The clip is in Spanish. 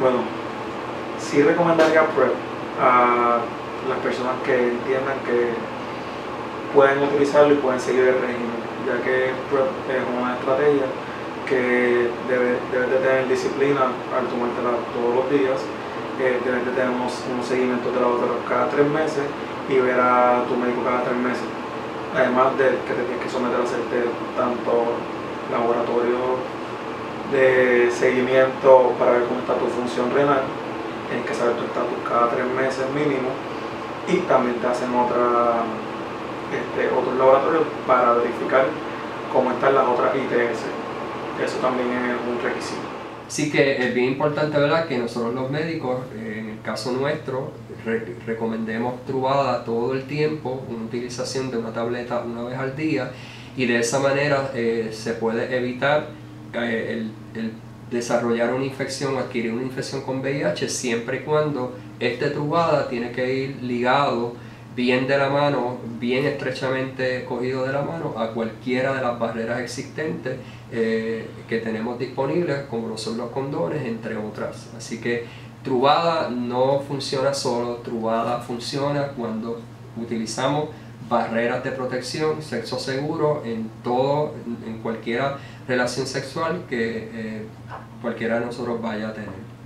Bueno, sí recomendaría PrEP a las personas que entiendan que pueden utilizarlo y pueden seguir el régimen, ya que PrEP es una estrategia que debes de tener disciplina al tomártela todos los días, eh, debes de tener un, seguimiento de la otra cada tres meses y ver a tu médico cada tres meses. Además de que te tienes que someter a hacerte tanto de seguimiento para ver cómo está tu función renal, tienes que saber tu estatus cada tres meses mínimo y también te hacen otra, este, otros laboratorios para verificar cómo están las otras ITS. Eso también es un requisito. Sí que es bien importante, ¿verdad?, que nosotros los médicos, en el caso nuestro, recomendemos Truvada todo el tiempo, una utilización de una tableta una vez al día y de esa manera eh, se puede evitar eh, el, desarrollar una infección, adquirir una infección con VIH, siempre y cuando este trubada tiene que ir ligado bien de la mano, bien estrechamente cogido de la mano a cualquiera de las barreras existentes eh, que tenemos disponibles, como lo son los condones, entre otras. Así que Trubada no funciona solo, Trubada funciona cuando utilizamos barreras de protección, sexo seguro en todo, en cualquiera relación sexual que eh, cualquiera de nosotros vaya a tener.